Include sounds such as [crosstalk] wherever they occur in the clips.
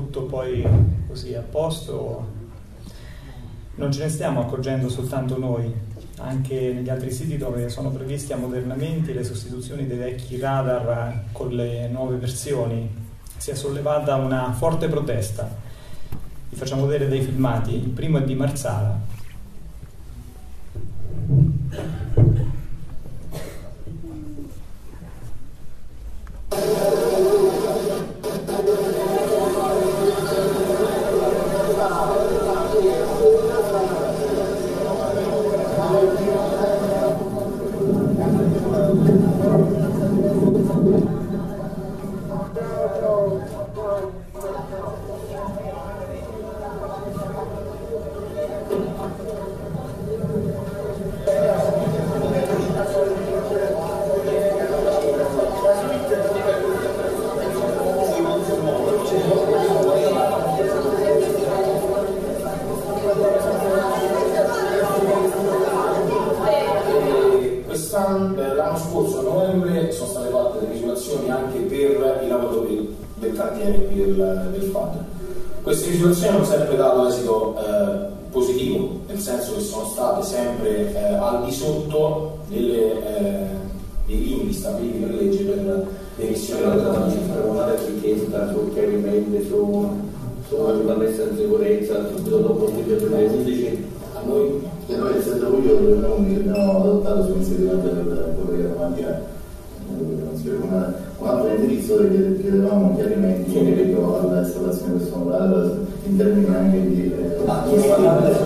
tutto poi così a posto. Non ce ne stiamo accorgendo soltanto noi, anche negli altri siti dove sono previsti ammodernamenti, le sostituzioni dei vecchi radar con le nuove versioni, si è sollevata una forte protesta. Vi facciamo vedere dei filmati, il primo è di Marsala.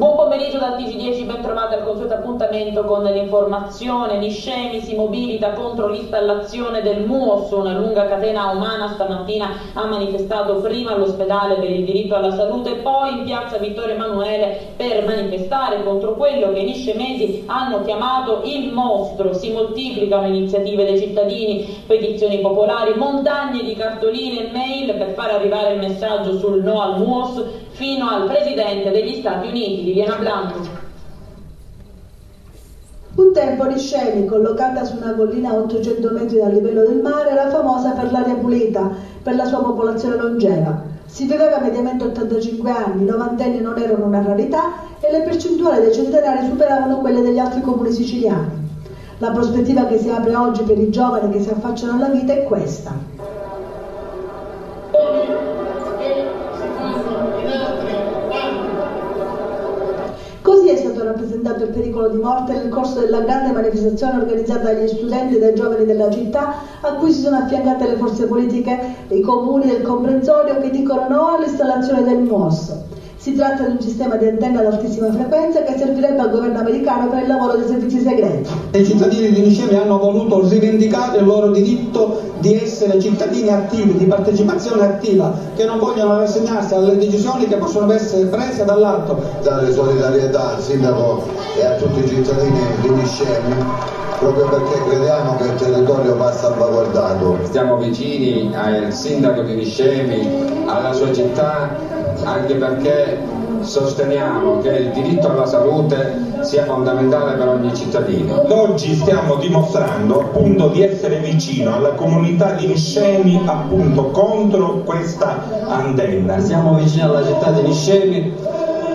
Buon pomeriggio da TG10, ben trovati al consueto appuntamento con l'informazione. Niscemi si mobilita contro l'installazione del MUOS, una lunga catena umana stamattina ha manifestato prima all'ospedale per il diritto alla salute, poi in piazza Vittorio Emanuele per manifestare contro quello che i niscemesi hanno chiamato il mostro. Si moltiplicano iniziative dei cittadini, petizioni popolari, montagne di cartoline e mail per far arrivare il messaggio sul no al MUOS fino al Presidente degli Stati Uniti, Viviana Blanco. Un tempo Riscemi, collocata su una collina a 800 metri dal livello del mare, era famosa per l'aria pulita, per la sua popolazione longeva. Si viveva mediamente 85 anni, i novantenni non erano una rarità e le percentuali dei centenari superavano quelle degli altri comuni siciliani. La prospettiva che si apre oggi per i giovani che si affacciano alla vita è questa. Così è stato rappresentato il pericolo di morte nel corso della grande manifestazione organizzata dagli studenti e dai giovani della città, a cui si sono affiancate le forze politiche, i comuni del comprensorio che dicono no all'installazione del MOS. Si tratta di un sistema di antenna ad altissima frequenza che servirebbe al governo americano per il lavoro dei servizi segreti. I cittadini di Nicemi hanno voluto rivendicare il loro diritto di essere cittadini attivi, di partecipazione attiva, che non vogliono rassegnarsi alle decisioni che possono essere prese dall'alto. Dare solidarietà al sindaco e a tutti i cittadini di Nicemi proprio perché crediamo che il territorio va salvaguardato. Stiamo vicini al sindaco di Niscemi, alla sua città anche perché sosteniamo che il diritto alla salute sia fondamentale per ogni cittadino. Oggi stiamo dimostrando appunto di essere vicino alla comunità di Niscemi appunto contro questa antenna. Siamo vicini alla città di Niscemi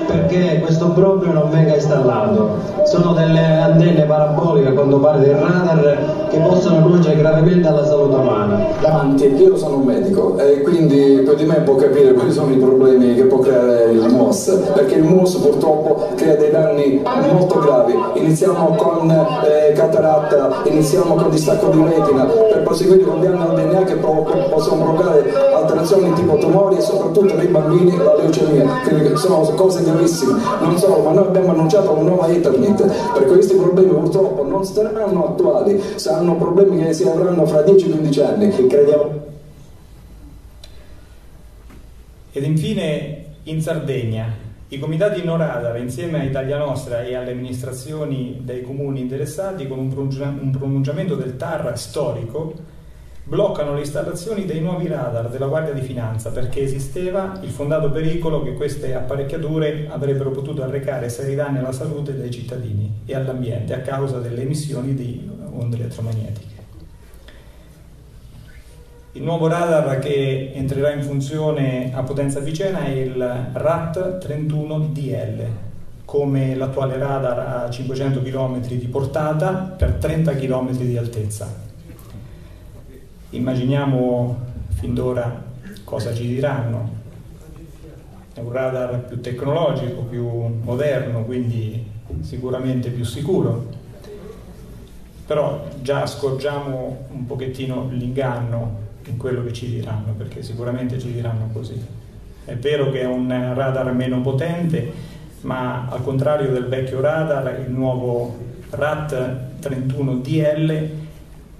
perché questo proprio non venga installato. Sono delle antenne paraboliche a quanto pare del radar che possono nuocere gravemente alla salute umana. Davanti, io sono un medico e quindi più di me può capire quali sono i problemi che può creare il MOS, perché il MOS purtroppo crea dei danni molto gravi. Iniziamo con eh, cataratta, iniziamo con distacco di retina, per proseguire con diagnosi DNA che possono provocare alterazioni tipo tumori e soprattutto nei bambini la leucemia, che sono cose gravissime. Non solo, ma noi abbiamo annunciato una nuova Ethernet, perché questi problemi purtroppo non saranno attuali, saranno problemi che si avranno fra 10-15 anni. Crediamo. Ed infine in Sardegna i comitati no radar insieme a Italia Nostra e alle amministrazioni dei comuni interessati con un pronunciamento del TAR storico bloccano le installazioni dei nuovi radar della Guardia di Finanza perché esisteva il fondato pericolo che queste apparecchiature avrebbero potuto arrecare seri danni alla salute dei cittadini e all'ambiente a causa delle emissioni di onde elettromagnetiche. Il nuovo radar che entrerà in funzione a Potenza Vicena è il RAT-31DL, come l'attuale radar a 500 km di portata per 30 km di altezza Immaginiamo fin d'ora cosa ci diranno. È un radar più tecnologico, più moderno, quindi sicuramente più sicuro. Però già scorgiamo un pochettino l'inganno in quello che ci diranno, perché sicuramente ci diranno così. È vero che è un radar meno potente, ma al contrario del vecchio radar, il nuovo RAT 31DL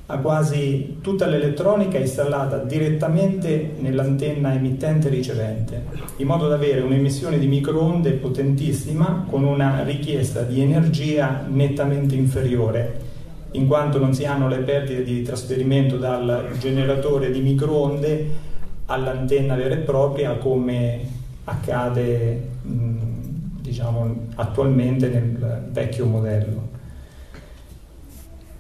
ha quasi tutta l'elettronica installata direttamente nell'antenna emittente ricevente, in modo da avere un'emissione di microonde potentissima con una richiesta di energia nettamente inferiore, in quanto non si hanno le perdite di trasferimento dal generatore di microonde all'antenna vera e propria come accade diciamo, attualmente nel vecchio modello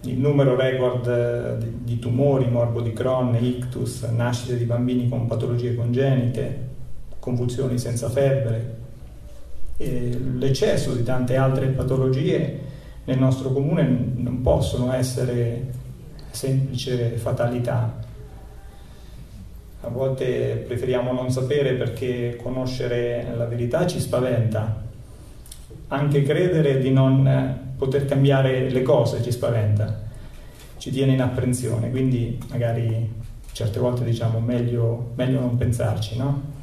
il numero record eh, di, di tumori, morbo di Crohn, ictus, nascite di bambini con patologie congenite, convulsioni senza febbre, l'eccesso di tante altre patologie nel nostro comune non possono essere semplice fatalità. A volte preferiamo non sapere perché conoscere la verità ci spaventa. Anche credere di non poter cambiare le cose ci spaventa, ci tiene in apprensione, quindi magari certe volte diciamo meglio, meglio non pensarci, no?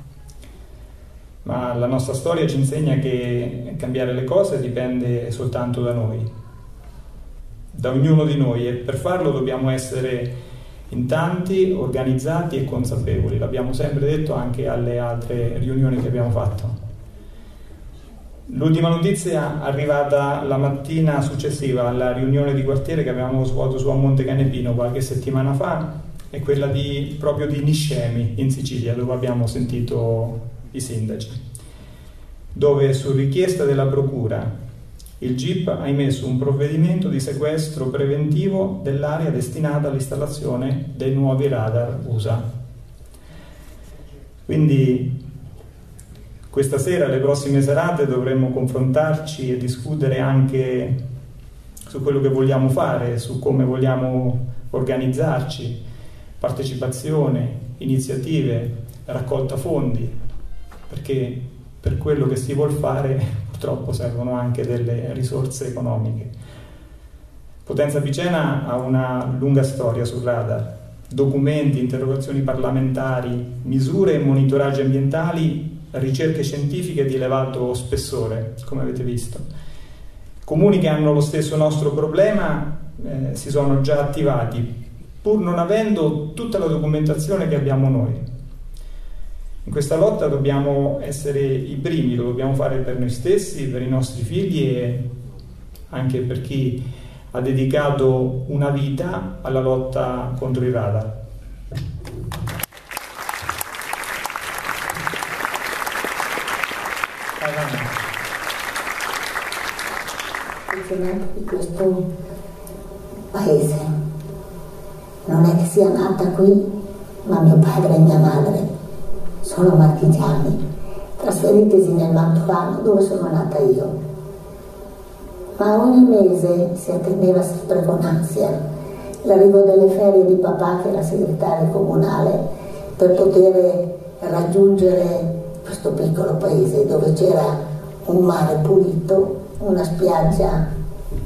Ma la nostra storia ci insegna che cambiare le cose dipende soltanto da noi, da ognuno di noi e per farlo dobbiamo essere in tanti, organizzati e consapevoli. L'abbiamo sempre detto anche alle altre riunioni che abbiamo fatto. L'ultima notizia arrivata la mattina successiva alla riunione di quartiere che avevamo svolto su a Monte Canepino qualche settimana fa è quella di, proprio di Niscemi in Sicilia dove abbiamo sentito i sindaci dove su richiesta della procura il GIP ha emesso un provvedimento di sequestro preventivo dell'area destinata all'installazione dei nuovi radar USA. Quindi questa sera, le prossime serate, dovremmo confrontarci e discutere anche su quello che vogliamo fare, su come vogliamo organizzarci, partecipazione, iniziative, raccolta fondi, perché per quello che si vuole fare [laughs] purtroppo servono anche delle risorse economiche. Potenza Picena ha una lunga storia sul radar, documenti, interrogazioni parlamentari, misure e monitoraggi ambientali ricerche scientifiche di elevato spessore, come avete visto. Comuni che hanno lo stesso nostro problema eh, si sono già attivati, pur non avendo tutta la documentazione che abbiamo noi. In questa lotta dobbiamo essere i primi, lo dobbiamo fare per noi stessi, per i nostri figli e anche per chi ha dedicato una vita alla lotta contro i radar. Funzionamento di questo paese. Non è che sia nata qui, ma mio padre e mia madre sono marchigiani. trasferitisi nel Mantovano dove sono nata io. Ma ogni mese si attendeva sempre con ansia l'arrivo delle ferie di papà che era segretario comunale per poter raggiungere questo piccolo paese dove c'era un mare pulito, una spiaggia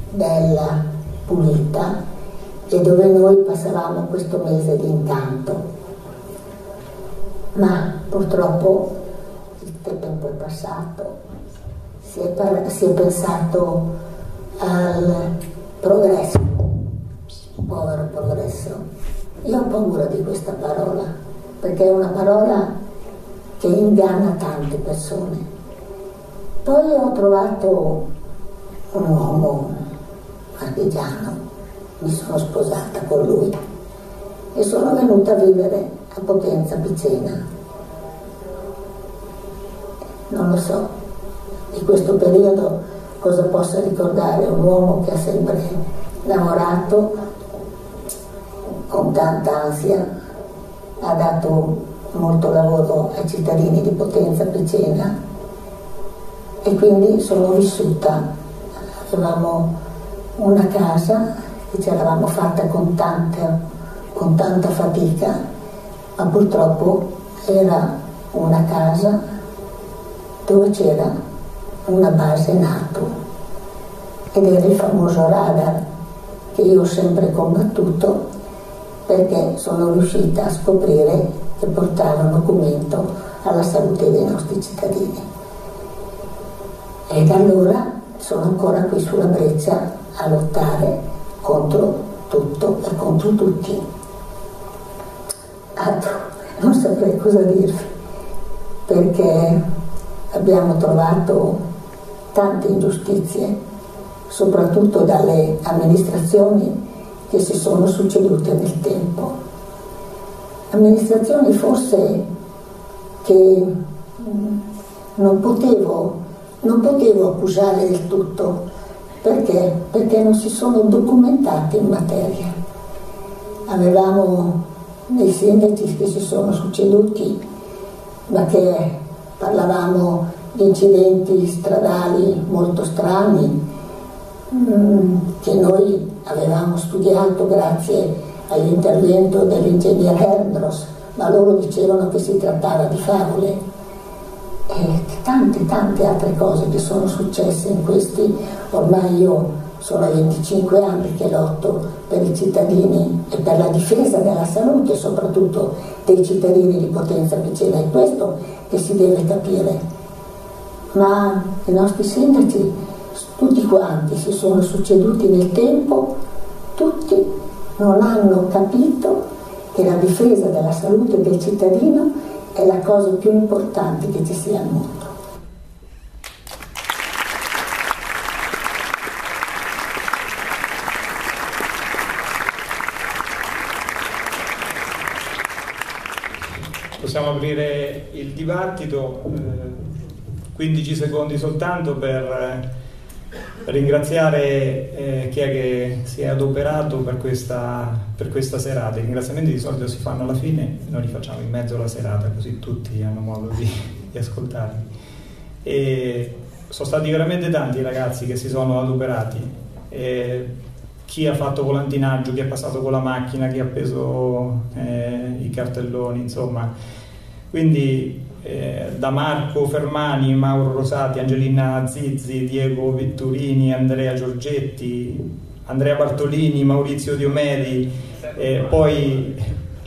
bella, pulita e dove noi passavamo questo mese di incanto. Ma purtroppo il tempo è passato, si è, par- si è pensato al progresso, povero progresso. Io ho paura di questa parola, perché è una parola che inganna tante persone. Poi ho trovato un uomo artigiano, mi sono sposata con lui e sono venuta a vivere a Potenza Picena. Non lo so, di questo periodo cosa possa ricordare un uomo che ha sempre lavorato con tanta ansia, ha dato molto lavoro ai cittadini di Potenza Picena e quindi sono vissuta, avevamo una casa che ci eravamo fatta con tanta, con tanta fatica, ma purtroppo era una casa dove c'era una base NATO ed era il famoso radar che io ho sempre combattuto perché sono riuscita a scoprire che portava un documento alla salute dei nostri cittadini. E da allora sono ancora qui sulla breccia a lottare contro tutto e contro tutti. Altro, non saprei cosa dirvi, perché abbiamo trovato tante ingiustizie, soprattutto dalle amministrazioni che si sono succedute nel tempo. Amministrazioni forse che non potevo, non potevo accusare del tutto, perché? Perché non si sono documentate in materia. Avevamo dei sindaci che si sono succeduti, ma che parlavamo di incidenti stradali molto strani, che noi avevamo studiato grazie all'intervento dell'ingegner Herdros, ma loro dicevano che si trattava di favole e tante tante altre cose che sono successe in questi, ormai io sono 25 anni che lotto per i cittadini e per la difesa della salute soprattutto dei cittadini di Potenza Picena, è questo che si deve capire. Ma i nostri sindaci, tutti quanti si sono succeduti nel tempo, tutti non hanno capito che la difesa della salute del cittadino è la cosa più importante che ci sia al mondo. Possiamo aprire il dibattito, eh, 15 secondi soltanto per eh, ringraziare eh, chi è che si è adoperato per questa, per questa serata. I ringraziamenti di solito si fanno alla fine, noi li facciamo in mezzo alla serata così tutti hanno modo di, [laughs] di ascoltarli. E sono stati veramente tanti i ragazzi che si sono adoperati. E chi ha fatto volantinaggio, chi è passato con la macchina, chi ha appeso eh, i cartelloni, insomma. Quindi eh, da Marco Fermani, Mauro Rosati, Angelina Zizzi, Diego Vitturini, Andrea Giorgetti, Andrea Bartolini, Maurizio Diomedi, eh, poi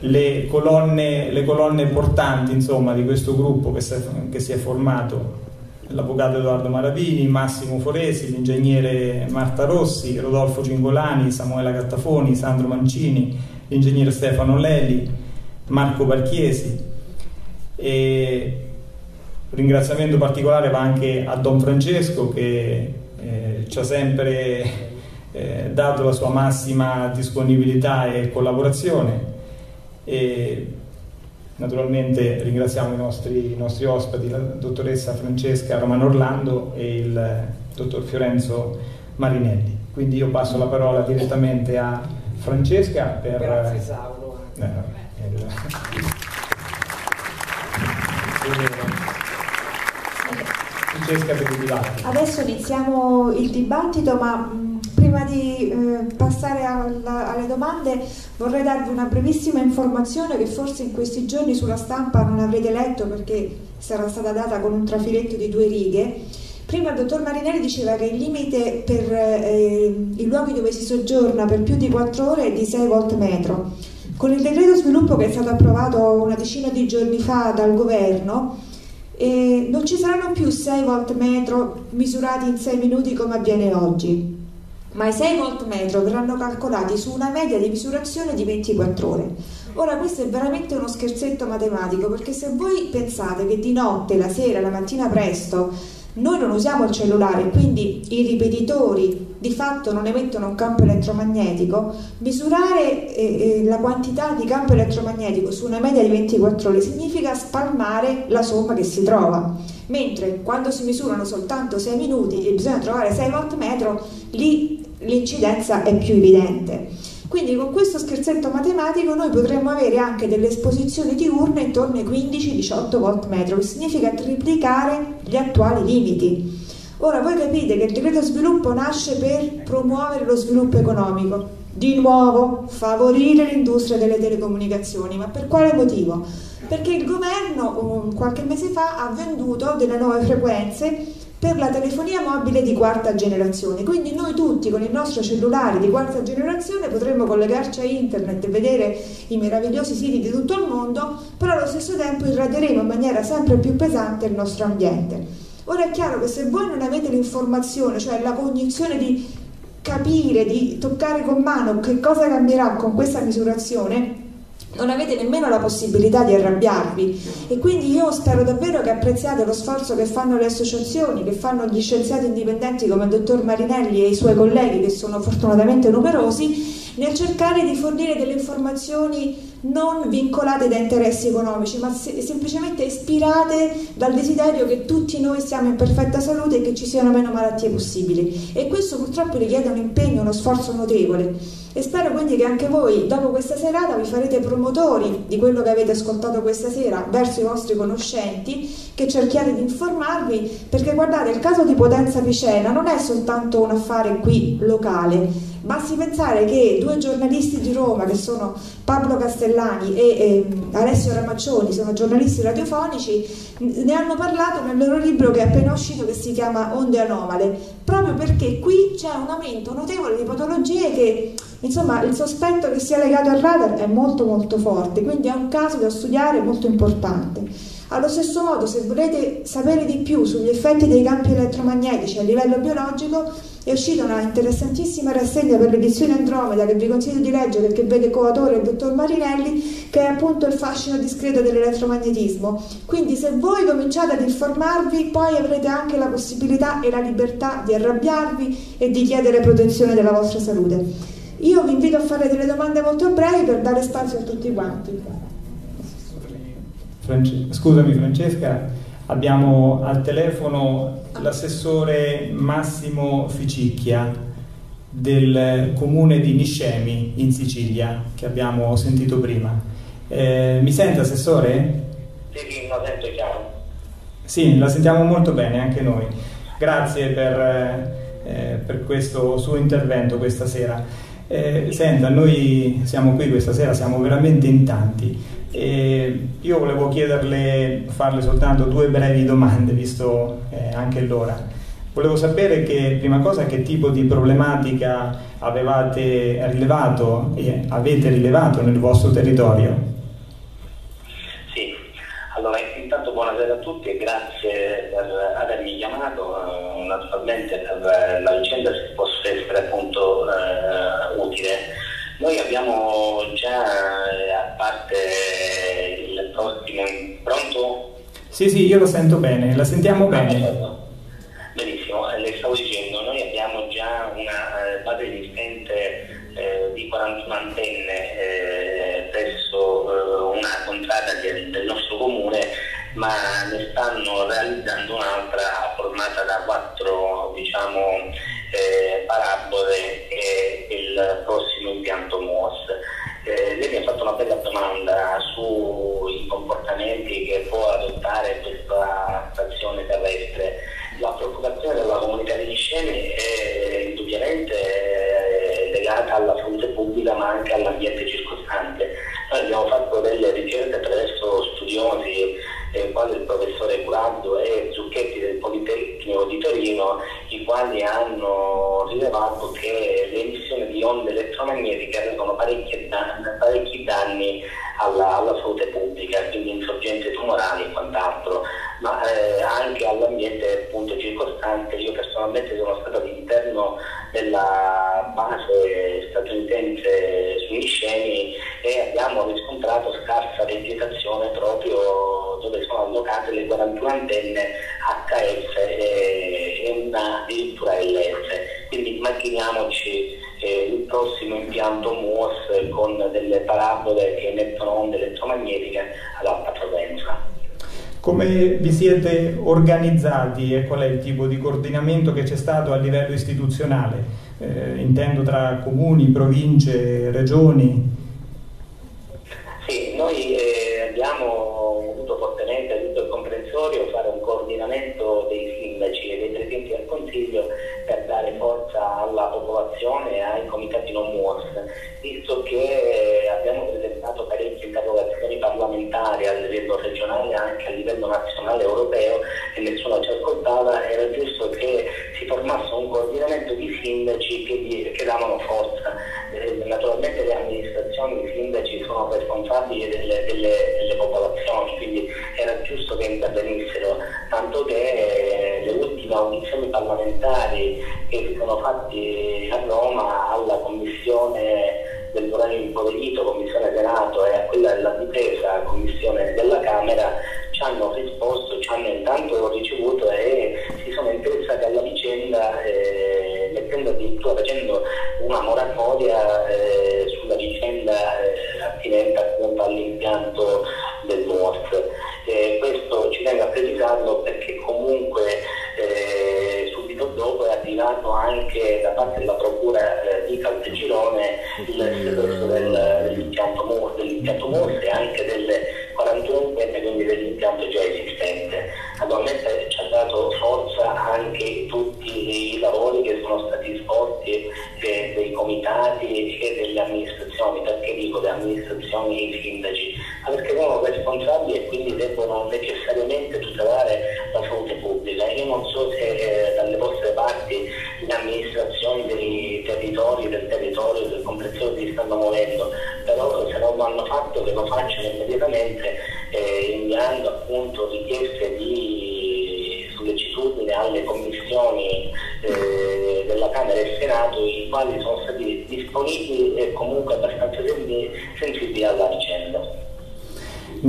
le colonne, le colonne portanti insomma, di questo gruppo che si, è, che si è formato l'avvocato Edoardo Maravini, Massimo Foresi, l'ingegnere Marta Rossi, Rodolfo Cingolani, Samuela Cattafoni, Sandro Mancini, l'ingegnere Stefano Leli, Marco Barchiesi. E un ringraziamento particolare va anche a Don Francesco che eh, ci ha sempre eh, dato la sua massima disponibilità e collaborazione. E Naturalmente ringraziamo i nostri, i nostri, ospiti, la dottoressa Francesca Romano Orlando e il dottor Fiorenzo Marinelli. Quindi io passo la parola direttamente a Francesca per... Grazie Sauro. Eh, il... Francesca per il dibattito. Adesso iniziamo il dibattito, ma mh, prima di eh, passare alla, alle domande vorrei darvi una brevissima informazione che forse in questi giorni sulla stampa non avrete letto perché sarà stata data con un trafiletto di due righe. Prima il dottor Marinelli diceva che il limite per eh, i luoghi dove si soggiorna per più di 4 ore è di 6 volt metro. Con il decreto sviluppo che è stato approvato una decina di giorni fa dal governo, eh, non ci saranno più 6 volt metro misurati in 6 minuti come avviene oggi, ma i 6 volt metro verranno calcolati su una media di misurazione di 24 ore. Ora questo è veramente uno scherzetto matematico perché se voi pensate che di notte, la sera, la mattina presto noi non usiamo il cellulare, quindi i ripetitori di fatto non emettono un campo elettromagnetico, misurare eh, eh la quantità di campo elettromagnetico su una media di 24 ore significa spalmare la somma che si trova, mentre quando si misurano soltanto 6 minuti e bisogna trovare 6 volt metro, lì l'incidenza è più evidente. Quindi con questo scherzetto matematico noi potremmo avere anche delle esposizioni diurne intorno ai 15-18 volt metro, che significa triplicare gli attuali limiti. Ora voi capite che il decreto sviluppo nasce per promuovere lo sviluppo economico, di nuovo favorire l'industria delle telecomunicazioni, ma per quale motivo? Perché il governo qualche mese fa ha venduto delle nuove frequenze per la telefonia mobile di quarta generazione. Quindi noi tutti con il nostro cellulare di quarta generazione potremmo collegarci a internet e vedere i meravigliosi siti di tutto il mondo, però allo stesso tempo irradieremo in maniera sempre più pesante il nostro ambiente. Ora è chiaro che se voi non avete l'informazione, cioè la cognizione di capire, di toccare con mano che cosa cambierà con questa misurazione, non avete nemmeno la possibilità di arrabbiarvi. E quindi io spero davvero che apprezziate lo sforzo che fanno le associazioni, che fanno gli scienziati indipendenti come il dottor Marinelli e i suoi colleghi che sono fortunatamente numerosi nel cercare di fornire delle informazioni non vincolate da interessi economici, ma se- semplicemente ispirate dal desiderio che tutti noi siamo in perfetta salute e che ci siano meno malattie possibili. E questo purtroppo richiede un impegno, uno sforzo notevole. E spero quindi che anche voi, dopo questa serata, vi farete promotori di quello che avete ascoltato questa sera verso i vostri conoscenti, che cerchiate di informarvi, perché guardate, il caso di Potenza Picena non è soltanto un affare qui locale, Basti pensare che due giornalisti di Roma, che sono Pablo Castellani e eh, Alessio Ramaccioni, sono giornalisti radiofonici, ne hanno parlato nel loro libro che è appena uscito che si chiama Onde Anomale, proprio perché qui c'è un aumento notevole di patologie che, insomma, il sospetto che sia legato al radar è molto molto forte, quindi è un caso da studiare molto importante. Allo stesso modo, se volete sapere di più sugli effetti dei campi elettromagnetici a livello biologico, è uscita una interessantissima rassegna per l'edizione Andromeda che vi consiglio di leggere perché vede coautore il dottor Marinelli, che è appunto il fascino discreto dell'elettromagnetismo. Quindi se voi cominciate ad informarvi, poi avrete anche la possibilità e la libertà di arrabbiarvi e di chiedere protezione della vostra salute. Io vi invito a fare delle domande molto brevi per dare spazio a tutti quanti. France- scusami Francesca, abbiamo al telefono l'assessore Massimo Ficicchia del comune di Niscemi in Sicilia che abbiamo sentito prima. Eh, mi sente assessore? Sì, la sento chiaro. Sì, la sentiamo molto bene anche noi. Grazie per, eh, per questo suo intervento questa sera. Eh, senta, noi siamo qui questa sera, siamo veramente in tanti. E io volevo chiederle, farle soltanto due brevi domande, visto eh, anche l'ora. Volevo sapere che, prima cosa, che tipo di problematica avevate rilevato e avete rilevato nel vostro territorio. Sì, allora intanto buonasera a tutti e grazie per avermi chiamato. Eh, naturalmente per la vicenda si possa essere appunto eh, utile noi abbiamo già, eh, a parte il prossimo, pronto? Sì, sì, io lo sento bene, la sentiamo bene. Benissimo, eh, le stavo dicendo, noi abbiamo già una eh, base esistente eh, di 41 antenne eh, presso eh, una contrada del, del, nostro comune, ma ne stanno realizzando un'altra formata da quattro diciamo, eh, parabole e il prossimo impianto MOS. Eh, lei mi ha fatto una bella domanda sui comportamenti che può adottare questa stazione terrestre. La preoccupazione della comunità di Scene è indubbiamente eh, legata alla fonte pubblica ma anche all'ambiente cathode che emettono onde elettromagnetiche ad alta frequenza. Come vi siete organizzati e qual è il tipo di coordinamento che c'è stato a livello istituzionale? Eh, intendo tra comuni, province, regioni?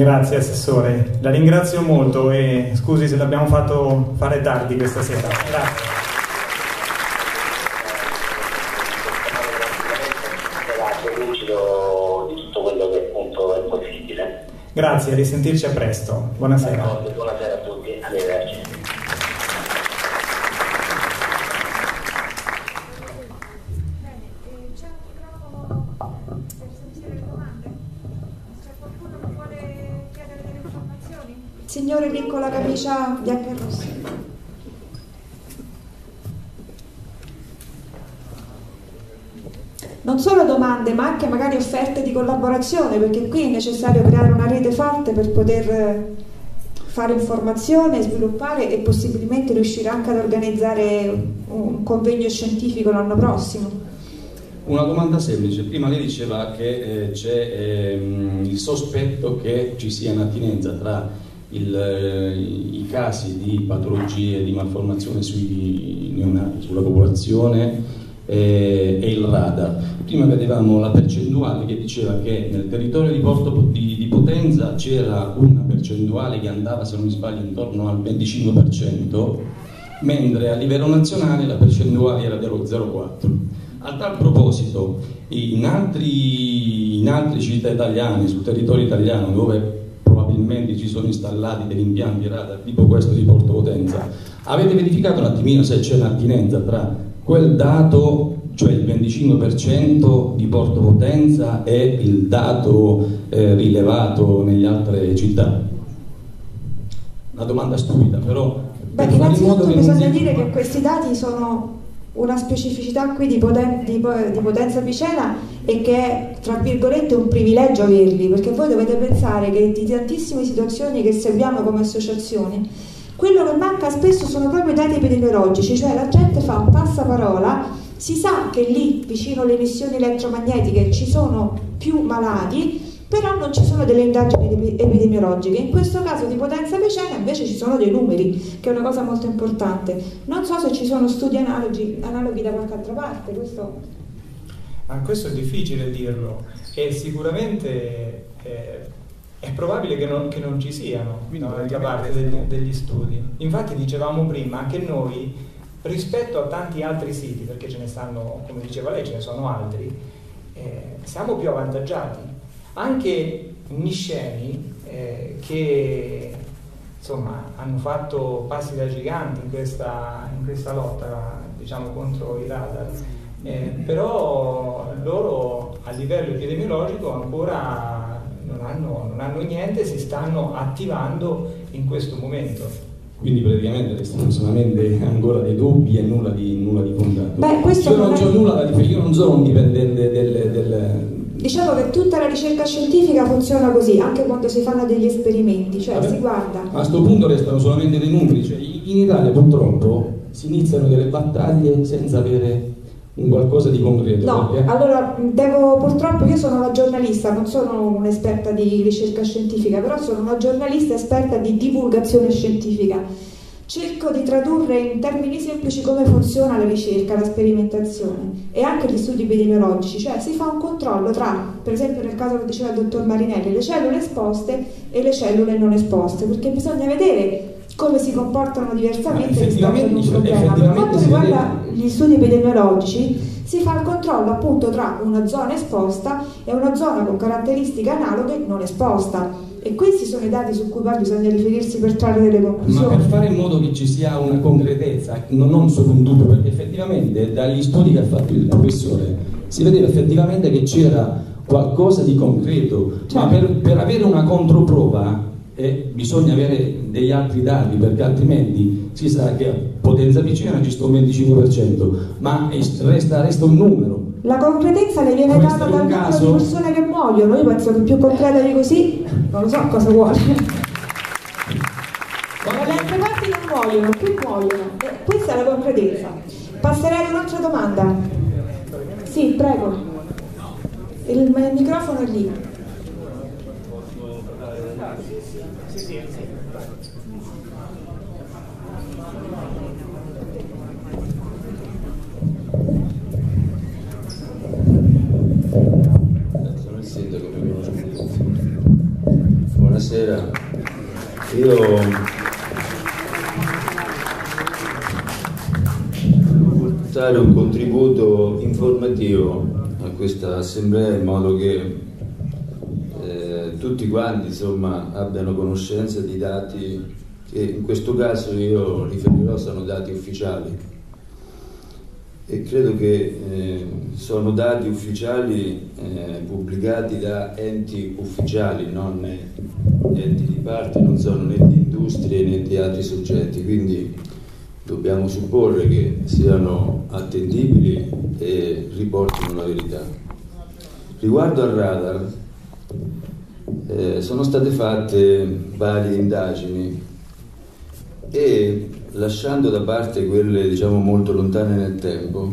Grazie Assessore, la ringrazio molto e scusi se l'abbiamo fatto fare tardi questa sera. Grazie. Grazie, a risentirci a presto. Buonasera. ma anche magari offerte di collaborazione, perché qui è necessario creare una rete forte per poter eh, fare informazione, sviluppare e possibilmente riuscire anche ad organizzare un convegno scientifico l'anno prossimo. Una domanda semplice, prima lei diceva che eh, c'è ehm, il sospetto che ci sia un'attinenza tra il, eh, i casi di patologie, di malformazione sui neonati, sulla popolazione e, e, il radar. Prima vedevamo la percentuale che diceva che nel territorio di, Porto, di, di Potenza c'era una percentuale che andava, se non mi sbaglio, intorno al 25%, mentre a livello nazionale la percentuale era dello 0,4%. A tal proposito, in, altri, in, altre città italiane, sul territorio italiano, dove probabilmente ci sono installati degli impianti radar tipo questo di Porto Potenza, avete verificato un attimino se c'è un'attinenza tra Quel dato, cioè il 25% di Porto Potenza, è il dato eh, rilevato nelle altre città. Una domanda stupida, però... Beh, innanzitutto in bisogna dire si... che questi dati sono una specificità qui di, poten- di, di Potenza Picena e che è tra virgolette un privilegio averli perché voi dovete pensare che di tantissime situazioni che seguiamo come associazioni, quello che manca spesso sono proprio i dati epidemiologici cioè la gente fa un passaparola si sa che lì vicino alle emissioni elettromagnetiche ci sono più malati però non ci sono delle indagini epidemiologiche. In questo caso di potenza pecena invece ci sono dei numeri, che è una cosa molto importante. Non so se ci sono studi analoghi, analoghi da qualche altra parte. Questo... Ah, questo è difficile dirlo e sicuramente eh, è probabile che non, che non ci siano no, da parte degli, degli studi. Infatti dicevamo prima che noi rispetto a tanti altri siti, perché ce ne stanno, come diceva lei, ce ne sono altri, eh, siamo più avvantaggiati. Anche misceni eh, che insomma, hanno fatto passi da giganti in questa, in questa lotta diciamo, contro i radar, eh, però loro a livello epidemiologico ancora non hanno, non hanno niente, si stanno attivando in questo momento quindi praticamente restano solamente ancora dei dubbi e nulla di, nulla di fondato. Beh, io non, ho nulla da riferire, io non sono un dipendente del, del, Diciamo che tutta la ricerca scientifica funziona così, anche quando si fanno degli esperimenti, cioè Vabbè, si guarda. A questo punto restano solamente dei numeri, cioè in Italia purtroppo si iniziano delle battaglie senza avere un qualcosa di concreto. No, perché... allora devo purtroppo io sono una giornalista, non sono un'esperta di ricerca scientifica, però sono una giornalista esperta di divulgazione scientifica Cerco di tradurre in termini semplici come funziona la ricerca, la sperimentazione e anche gli studi epidemiologici, cioè si fa un controllo tra, per esempio nel caso che diceva il dottor Marinelli, le cellule esposte e le cellule non esposte, perché bisogna vedere come si comportano diversamente rispetto ad un problema. Per quanto riguarda gli studi epidemiologici, si fa il controllo appunto tra una zona esposta e una zona con caratteristiche analoghe non esposta e questi sono i dati su cui poi bisogna riferirsi per trarre delle conclusioni. Ma per fare in modo che ci sia una concretezza, non solo un dubbio, perché effettivamente dagli studi che ha fatto il professore si vedeva effettivamente che c'era qualcosa di concreto, cioè. ma per, per, avere una controprova eh, bisogna avere degli altri dati, perché altrimenti si sa che a potenza vicina ci sto un 25%, ma resta, resta un numero la concretezza le viene data dal numero caso... di persone che muoiono, io penso che più concreta di così, non lo so cosa vuole. Ma le altre parti non muoiono, più muoiono. Eh, questa è la concretezza. Passerei ad un'altra domanda. Sì, prego. Il, il microfono è lì. Buonasera. Io voglio portare un contributo informativo a questa assemblea in modo che quanti insomma, abbiano conoscenza di dati che in questo caso io riferirò sono dati ufficiali e credo che eh, sono dati ufficiali eh, pubblicati da enti ufficiali, non enti di parte, non sono né di industrie né di altri soggetti, quindi dobbiamo supporre che siano attendibili e riportino la verità. Riguardo al radar, eh, sono state fatte varie indagini e lasciando da parte quelle diciamo molto lontane nel tempo,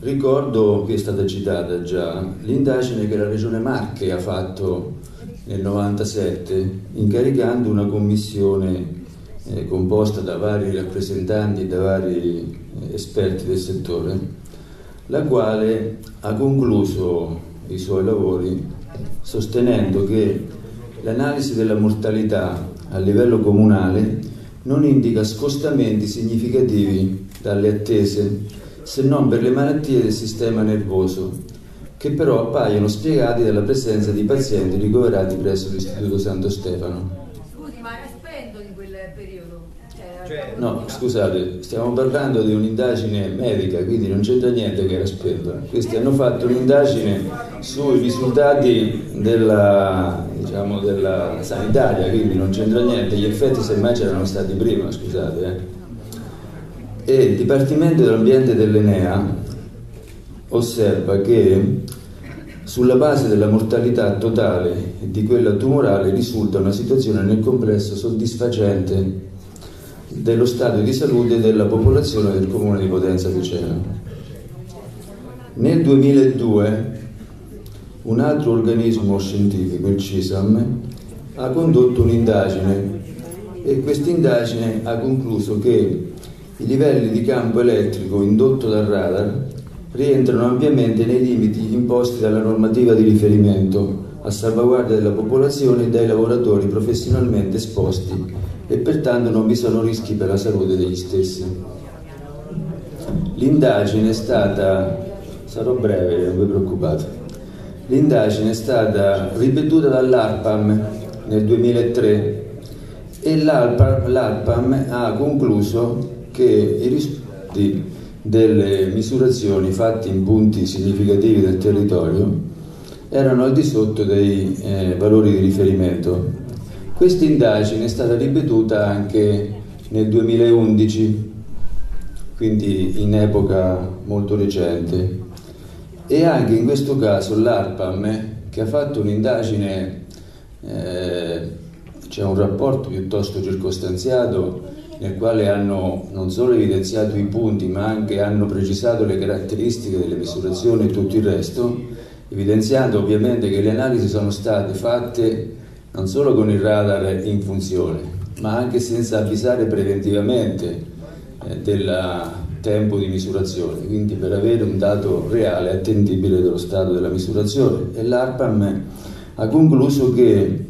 ricordo che è stata citata già l'indagine che la Regione Marche ha fatto nel 97 incaricando una commissione eh, composta da vari rappresentanti e da vari eh, esperti del settore, la quale ha concluso i suoi lavori sostenendo che l'analisi della mortalità a livello comunale non indica scostamenti significativi dalle attese, se non per le malattie del sistema nervoso, che però appaiono spiegati dalla presenza di pazienti ricoverati presso l'Istituto Santo Stefano. Scusi, ma è spento in quel periodo? Cioè, No, scusate, stiamo parlando di un'indagine medica, quindi non c'entra niente che era spento. Questi hanno fatto un'indagine sui risultati della, diciamo, della sanitaria, quindi non c'entra niente. Gli effetti semmai c'erano stati prima, scusate. Eh. E il Dipartimento dell'Ambiente dell'Enea osserva che sulla base della mortalità totale di quella tumorale risulta una situazione nel complesso soddisfacente dello stato di salute della popolazione del comune di Potenza Piceno. Nel 2002 un altro organismo scientifico, il CISAM, ha condotto un'indagine e questa indagine ha concluso che i livelli di campo elettrico indotto dal radar rientrano ampiamente nei limiti imposti dalla normativa di riferimento a salvaguardia della popolazione e dai lavoratori professionalmente esposti e pertanto non vi sono rischi per la salute degli stessi. L'indagine è stata, sarò breve, non vi preoccupate, l'indagine è stata ripetuta dall'ARPAM nel 2003 e l'ARPAM ha concluso che i risultati delle misurazioni fatte in punti significativi del territorio erano al di sotto dei eh, valori di riferimento. Questa indagine è stata ripetuta anche nel 2011, quindi in epoca molto recente, e anche in questo caso l'ARPAM, che ha fatto un'indagine, eh, c'è un rapporto piuttosto circostanziato, nel quale hanno non solo evidenziato i punti ma anche hanno precisato le caratteristiche delle misurazioni e tutto il resto, evidenziando ovviamente che le analisi sono state fatte non solo con il radar in funzione, ma anche senza avvisare preventivamente eh, del tempo di misurazione, quindi per avere un dato reale e attendibile dello stato della misurazione. E l'ARPAM ha concluso che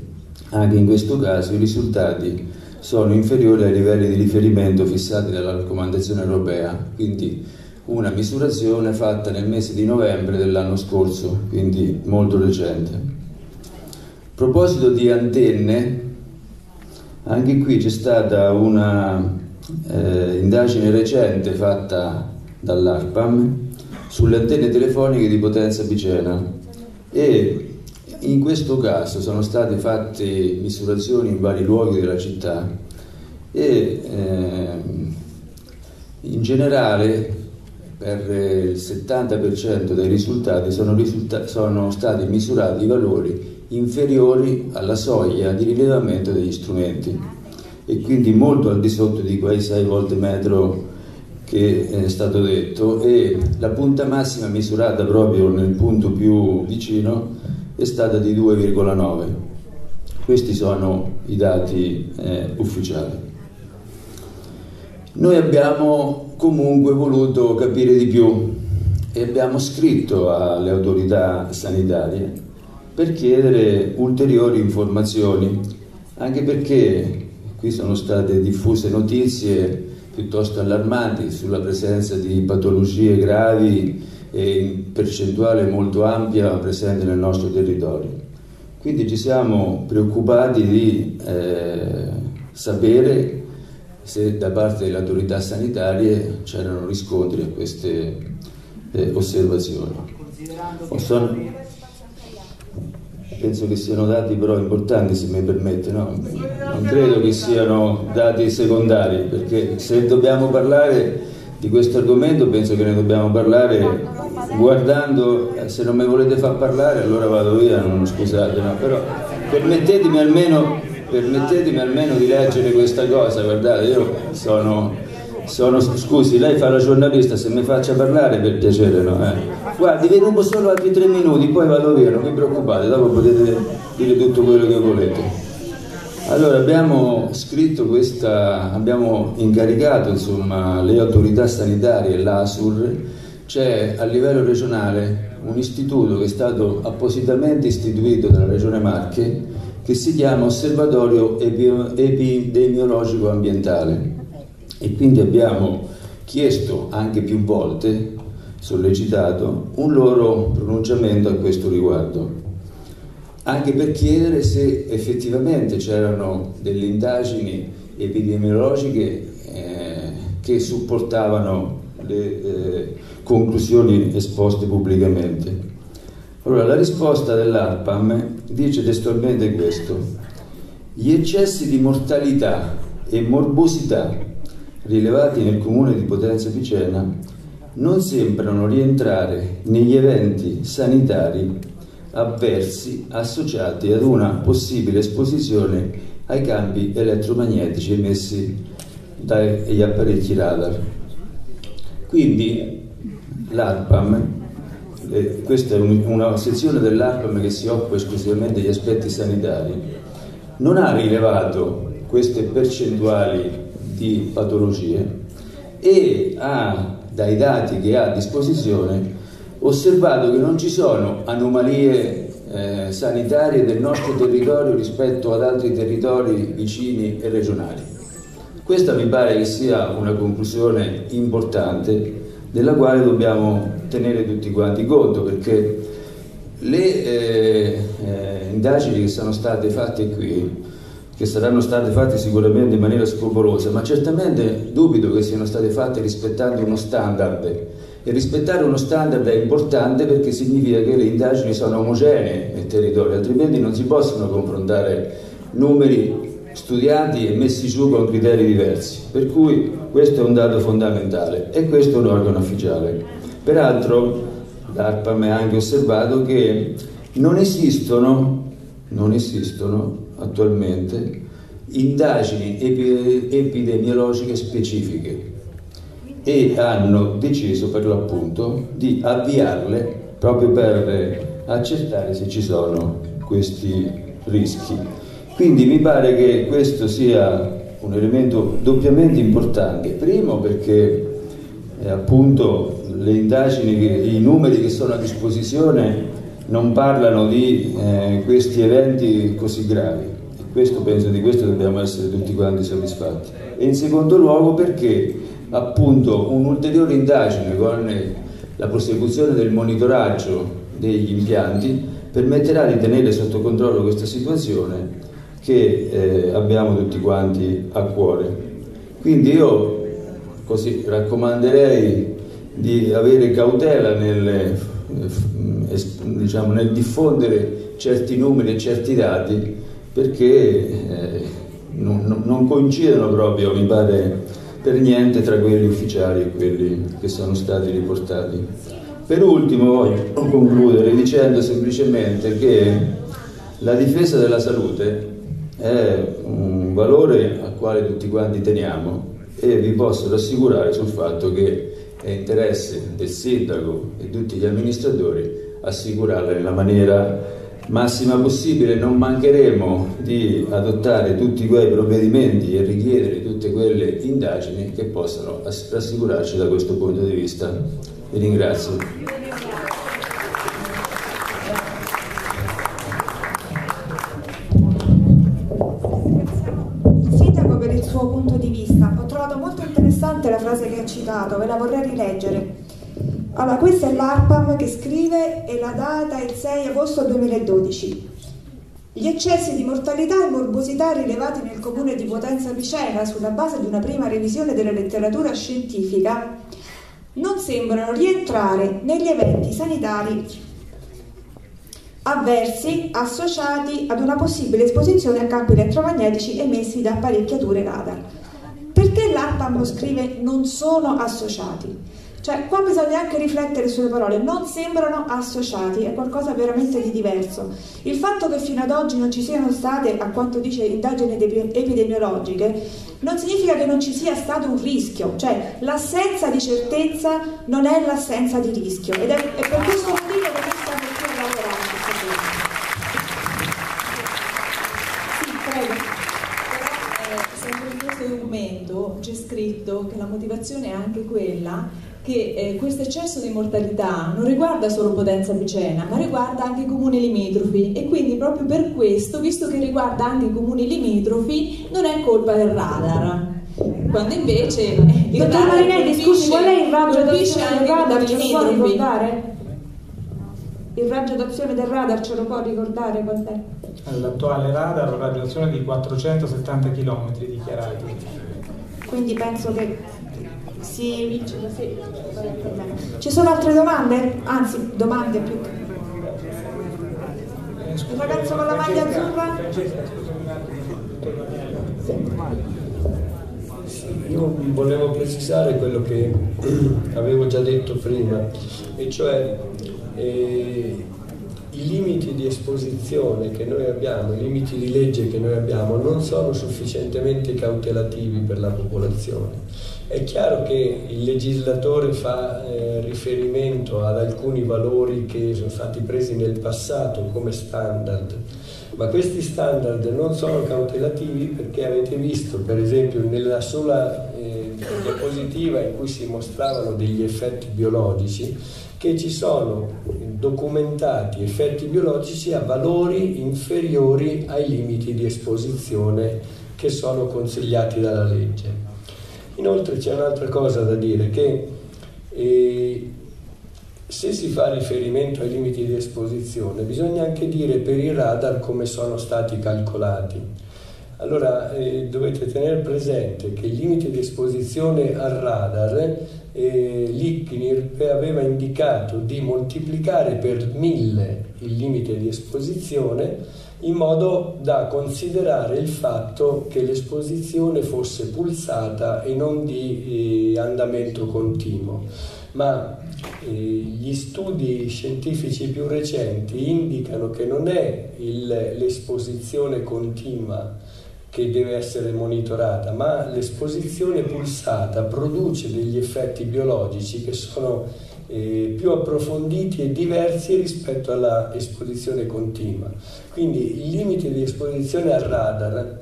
anche in questo caso i risultati sono inferiori ai livelli di riferimento fissati dalla raccomandazione europea, quindi una misurazione fatta nel mese di novembre dell'anno scorso, quindi molto recente. A proposito di antenne, anche qui c'è stata una eh, indagine recente fatta dall'ARPAM sulle antenne telefoniche di potenza Picena e in questo caso sono state fatte misurazioni in vari luoghi della città e eh, in generale per il 70% dei risultati sono, risulta- sono stati misurati valori inferiori alla soglia di rilevamento degli strumenti e quindi molto al di sotto di quei 6 volte metro che è stato detto e la punta massima misurata proprio nel punto più vicino è stata di 2,9. Questi sono i dati eh, ufficiali. Noi abbiamo comunque voluto capire di più e abbiamo scritto alle autorità sanitarie per chiedere ulteriori informazioni, anche perché qui sono state diffuse notizie piuttosto allarmanti sulla presenza di patologie gravi e in percentuale molto ampia presente nel nostro territorio. Quindi ci siamo preoccupati di eh, sapere se da parte delle autorità sanitarie c'erano riscontri a queste eh, osservazioni. Sono, penso che siano dati però importanti se mi permette, no? non credo che siano dati secondari perché se dobbiamo parlare di questo argomento penso che ne dobbiamo parlare guardando, eh, se non mi volete far parlare allora vado via, non, scusate, no, però permettetemi almeno, permettetemi almeno di leggere questa cosa, guardate, io sono, sono, scusi, lei fa la giornalista, se mi faccia parlare per piacere, no? Eh. Guardi, vi rubo solo altri tre minuti, poi vado via, non vi preoccupate, dopo potete dire tutto quello che volete. Allora abbiamo scritto questa, abbiamo incaricato insomma, le autorità sanitarie, l'ASUR, c'è a livello regionale un istituto che è stato appositamente istituito dalla Regione Marche che si chiama Osservatorio Epidemiologico Ambientale e quindi abbiamo chiesto anche più volte, sollecitato, un loro pronunciamento a questo riguardo anche per chiedere se effettivamente c'erano delle indagini epidemiologiche che supportavano le eh, conclusioni esposte pubblicamente. Allora, la risposta dell'ARPAM dice testualmente questo. Gli eccessi di mortalità e morbosità rilevati nel comune di Potenza Picena non sembrano rientrare negli eventi sanitari avversi associati ad una possibile esposizione ai campi elettromagnetici emessi dagli apparecchi radar. Quindi l'ARPAM, eh, questa è un, una sezione dell'ARPAM che si occupa esclusivamente degli aspetti sanitari, non ha rilevato queste percentuali di patologie e ha, dai dati che ha a disposizione, osservato che non ci sono anomalie eh, sanitarie del nostro territorio rispetto ad altri territori vicini e regionali. Questa mi pare che sia una conclusione importante della quale dobbiamo tenere tutti quanti conto perché le eh, eh, indagini che sono state fatte qui, che saranno state fatte sicuramente in maniera scrupolosa, ma certamente dubito che siano state fatte rispettando uno standard e rispettare uno standard è importante perché significa che le indagini sono omogenee nel territorio, altrimenti non si possono confrontare numeri studiati e messi giù con criteri diversi. Per cui questo è un dato fondamentale e questo è un organo ufficiale. Peraltro l'ARPAM ha anche osservato che non esistono, non esistono attualmente indagini epidemiologiche specifiche e hanno deciso per l'appunto di avviarle proprio per accertare se ci sono questi rischi. Quindi mi pare che questo sia un elemento doppiamente importante, primo perché eh, appunto le indagini, i numeri che sono a disposizione non parlano di eh, questi eventi così gravi. Questo penso di questo dobbiamo essere tutti quanti soddisfatti. E in secondo luogo perché appunto un'ulteriore indagine con la prosecuzione del monitoraggio degli impianti permetterà di tenere sotto controllo questa situazione che eh, abbiamo tutti quanti a cuore. Quindi io così raccomanderei di avere cautela nel, eh, diciamo, nel diffondere certi numeri e certi dati perché eh, non, non coincidono proprio, mi pare, per niente tra quelli ufficiali e quelli che sono stati riportati. Per ultimo voglio concludere dicendo semplicemente che la difesa della salute è un valore al quale tutti quanti teniamo e vi posso rassicurare sul fatto che è interesse del sindaco e tutti gli amministratori assicurarla nella maniera massima possibile non mancheremo di adottare tutti quei provvedimenti e richiedere tutte quelle indagini che possano rassicurarci da questo punto di vista. Vi ringrazio. suo punto di vista. Ho trovato molto interessante la frase che ha citato, ve la vorrei rileggere. Allora, questa è l'ARPAM che scrive e la data è il 6 agosto 2012. Gli eccessi di mortalità e morbosità rilevati nel comune di Potenza Picena sulla base di una prima revisione della letteratura scientifica non sembrano rientrare negli eventi sanitari avversi associati ad una possibile esposizione a campi elettromagnetici emessi da apparecchiature radar. Perché l'ARPAM scrive non sono associati? Cioè, qua bisogna anche riflettere sulle parole, non sembrano associati, è qualcosa veramente di diverso. Il fatto che fino ad oggi non ci siano state, a quanto dice, indagini epidemiologiche, non significa che non ci sia stato un rischio, cioè l'assenza di certezza non è l'assenza di rischio ed è, è per questo motivo che noi stiamo qui lavorando. Sì, prego. Eh, c'è scritto che la motivazione è anche quella che eh, questo eccesso di mortalità non riguarda solo Potenza Picena, ma riguarda anche i comuni limitrofi e quindi proprio per questo, visto che riguarda anche i comuni limitrofi, non è colpa del radar. Quando invece eh, il Dottor radar Marinetti, scusi, qual è il raggio d'azione del radar? comuni Ce lo può limitrofi. ricordare? Il raggio d'azione del radar ce lo può ricordare qual è? L'attuale radar ha una radiazione di 470 km dichiarati. Quindi penso che sì. Ci sono altre domande? Anzi, domande più che... Il ragazzo con la maglia azzurra? Io volevo precisare quello che [clears throat] avevo già detto prima, e cioè eh, i limiti di esposizione che noi abbiamo, i limiti di legge che noi abbiamo non sono sufficientemente cautelativi per la popolazione. È chiaro che il legislatore fa eh, riferimento ad alcuni valori che sono stati presi nel passato come standard, ma questi standard non sono cautelativi perché avete visto, per esempio, nella sola eh, diapositiva in cui si mostravano degli effetti biologici, che ci sono documentati effetti biologici a valori inferiori ai limiti di esposizione che sono consigliati dalla legge. Inoltre c'è un'altra cosa da dire, che eh, se si fa riferimento ai limiti di esposizione bisogna anche dire per i radar come sono stati calcolati. Allora eh, dovete tenere presente che il limite di esposizione al radar eh, l'ICNIRP aveva indicato di moltiplicare per mille il limite di esposizione in modo da considerare il fatto che l'esposizione fosse pulsata e non di eh, andamento continuo. Ma eh, gli studi scientifici più recenti indicano che non è il, l'esposizione continua che deve essere monitorata, ma l'esposizione pulsata produce degli effetti biologici che sono eh, più approfonditi e diversi rispetto alla esposizione continua. Quindi il limite di esposizione al radar,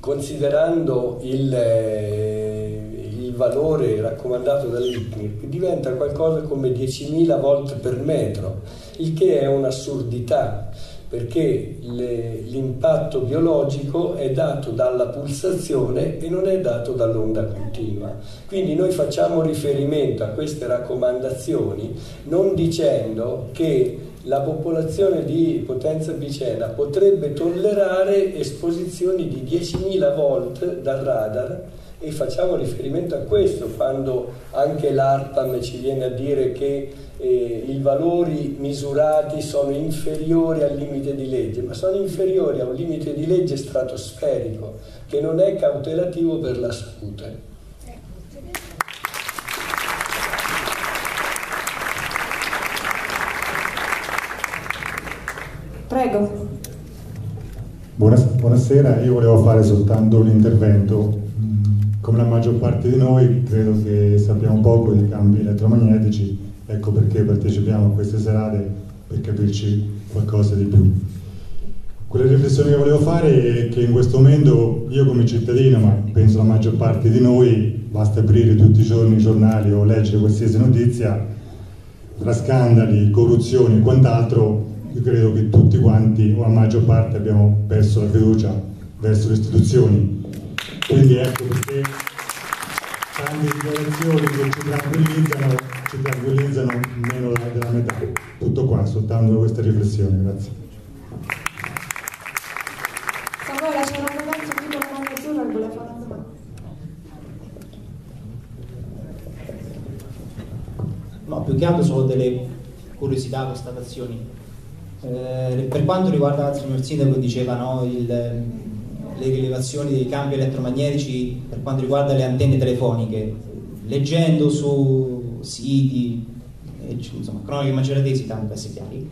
considerando il, eh, il valore raccomandato dall'ICNIRP, diventa qualcosa come 10.000 volt per metro, il che è un'assurdità perché le, l'impatto biologico è dato dalla pulsazione e non è dato dall'onda continua. Quindi noi facciamo riferimento a queste raccomandazioni non dicendo che la popolazione di Potenza Picena potrebbe tollerare esposizioni di 10.000 volt dal radar e facciamo riferimento a questo quando anche l'ARPAM ci viene a dire che eh, i valori misurati sono inferiori al limite di legge, ma sono inferiori a un limite di legge stratosferico che non è cautelativo per la salute. Prego. Buonasera, io volevo fare soltanto un intervento. Come la maggior parte di noi credo che sappiamo poco dei cambi elettromagnetici Ecco perché partecipiamo a queste serate per capirci qualcosa di più. Quella riflessione che volevo fare è che in questo momento io come cittadino, ma penso la maggior parte di noi, basta aprire tutti i giorni i giornali o leggere qualsiasi notizia, tra scandali, corruzioni e quant'altro, io credo che tutti quanti, o la maggior parte, abbiamo perso la fiducia verso le istituzioni. Quindi ecco perché tante dichiarazioni che ci tranquillizzano ci tranquillizzano meno della metà. Tutto qua, soltanto questa riflessione, grazie. Samuele, c'era un ragazzo qui con mano azzurra che voleva fare una domanda. No, più che altro sono delle curiosità, constatazioni. Eh, per quanto riguarda il signor Sindaco diceva no, il, le rilevazioni dei cambi elettromagnetici per quanto riguarda le antenne telefoniche, leggendo su siti, insomma, cronache maceratesi, tanto essere chiari,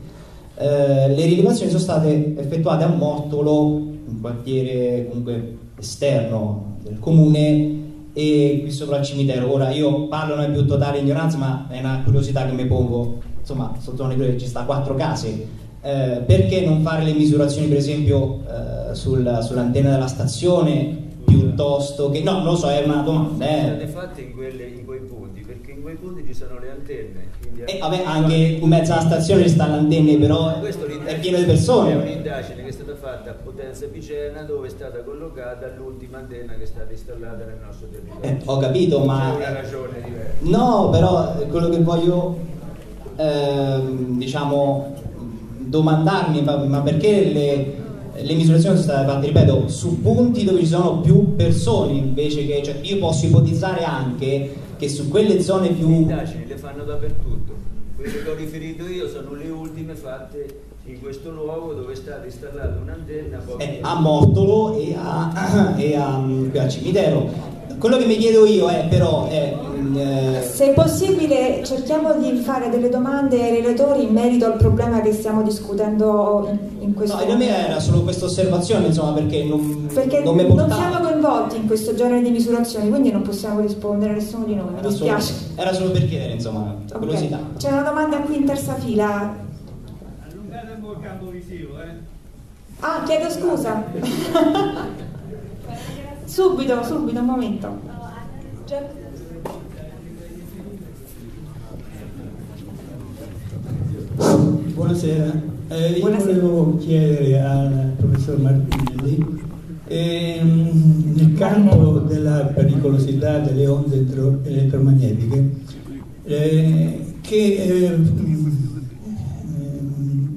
eh, le rilevazioni sono state effettuate a Mortolo, un quartiere comunque esterno del comune, e qui sopra il cimitero. Ora io parlo non è più totale ignoranza, ma è una curiosità che mi pongo, insomma, sotto che ci sta quattro case. Eh, perché non fare le misurazioni, per esempio, eh, sul, sull'antenna della stazione piuttosto che no, non lo so, è una domanda. Eh. State fatte in, quelle, in quei punti, perché in quei punti ci sono le antenne. E eh, vabbè, anche in mezzo alla stazione ci stanno antenne, però è pieno di persone. È un'indagine che è stata fatta a Potenza Picena dove è stata collocata l'ultima antenna che è stata installata nel nostro territorio. Eh, ho capito, ma. C'è una ragione diversa. No, però quello che voglio ehm, diciamo domandarmi, ma perché le le misurazioni sono state fatte, ripeto, su punti dove ci sono più persone invece che, cioè io posso ipotizzare anche che su quelle zone più... Le indagini le fanno dappertutto. Quelle che ho riferito io sono le ultime fatte in questo luogo dove è stata installata un'antenna eh, a Mortolo e a, [clears throat] e a, a Cimitero. Quello che mi chiedo io è però è, eh... se è possibile cerchiamo di fare delle domande ai relatori in merito al problema che stiamo discutendo in questo momento. No, in realtà era solo questa osservazione, insomma, perché non Perché non, non siamo coinvolti in questo genere di misurazioni, quindi non possiamo rispondere a nessuno di noi, mi era dispiace. Solo, era solo per chiedere, insomma, okay. curiosità. C'è una domanda qui in terza fila. Allungate un po' il campo visivo, eh? Ah, chiedo scusa. [laughs] Subito, subito, un momento. Buonasera, eh, io Buonasera. volevo chiedere al professor Martinelli ehm, nel campo della pericolosità delle onde elettromagnetiche eh, che, eh,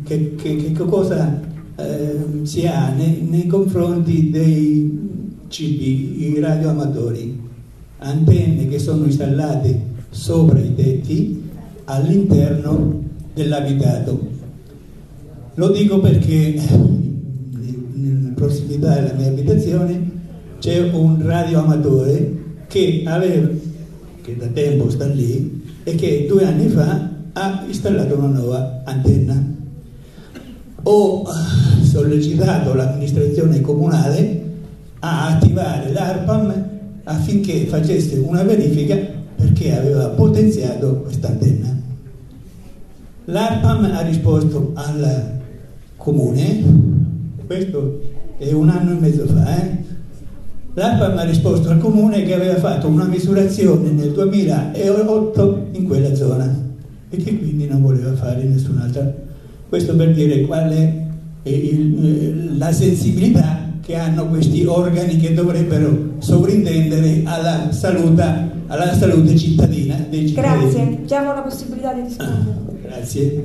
che, che, che, cosa ehm, si ha nei, nei confronti dei CB, i radioamatori, antenne che sono installate sopra i tetti all'interno dell'abitato. Lo dico perché in prossimità della mia abitazione c'è un radioamatore che aveva, che da tempo sta lì e che due anni fa ha installato una nuova antenna. Ho sollecitato l'amministrazione comunale a attivare l'ARPAM affinché facesse una verifica perché aveva potenziato questa antenna. L'ARPAM ha risposto al comune, questo è un anno e mezzo fa, eh? l'ARPAM ha risposto al comune che aveva fatto una misurazione nel 2008 in quella zona e che quindi non voleva fare nessun'altra. Questo per dire qual è il, eh, la sensibilità che hanno questi organi che dovrebbero sovrintendere alla salute, alla salute cittadina dei cittadini. Grazie, diamo la possibilità di rispondere. Grazie.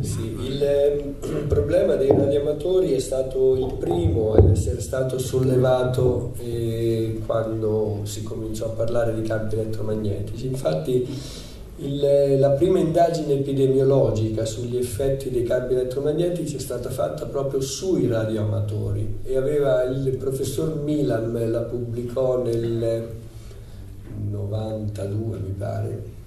Sì, il, il, problema dei radioamatori è stato il primo a essere stato sollevato eh, quando si cominciò a parlare di campi elettromagnetici. Infatti il, la prima indagine epidemiologica sugli effetti dei campi elettromagnetici è stata fatta proprio sui radioamatori e aveva il professor Milan la pubblicò nel 92 mi pare